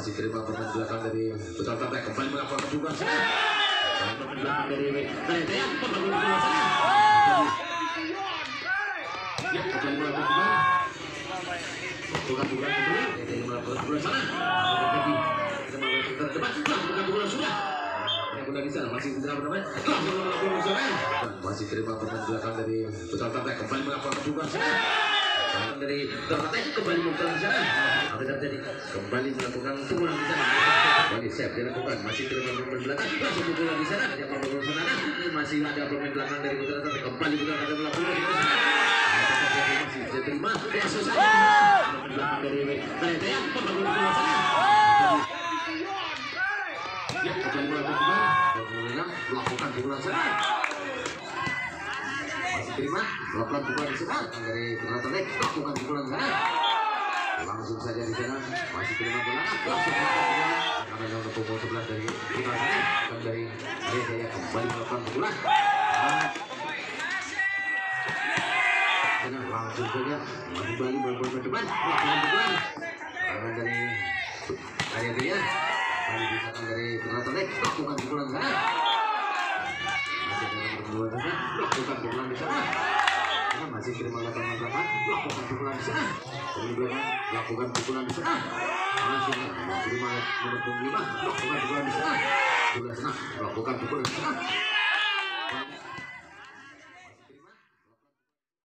masih terima pemain belakang dari Putra Tata kembali melakukan belakang dari. Ya, kembali melakukan kedudukan. Bukan bukan kembali. Karete yang melakukan kedudukan sana. Lagi kita melakukan terdepan. Bukan bukan sudah. Yang benar di sana masih terima pemain belakang dari Putra Tata kembali melakukan kedudukan sana dari Ternate kembali melakukan sana. Yang terjadi? Kembali melakukan pukulan di sana. Kembali siap dilakukan. Masih terima pemain belakang. Langsung pukulan di sana. Yang pukulan sana. Ini masih ada pemain belakang dari Putra Ternate. Kembali Putra Ternate melakukan sana. Masih bisa terima. Masuk saja. Pemain belakang dari Ternate yang pemain pukulan sana. Ya, kembali melakukan melakukan pukulan sana masih terima melakukan pukulan di sana dari penonton Lek melakukan pukulan sana langsung saja di sana. Masih terima bola. Melakukan karena yang untuk pukul 11 dari kita dan dari yang kembali melakukan pukulan. Nah, langsung saja kembali melakukan ke depan melakukan pukulan karena dari Arya Gaya kembali disakan dari penonton Lek melakukan pukulan sana. Masih dalam berdua sana lakukan pukulan di sana Karena masih terima lakukan belakang lakukan pukulan di sana. Kemudian lakukan pukulan di sana. Masih terima menukung lima lakukan pukulan di sana. Sudah sana lakukan pukulan di sana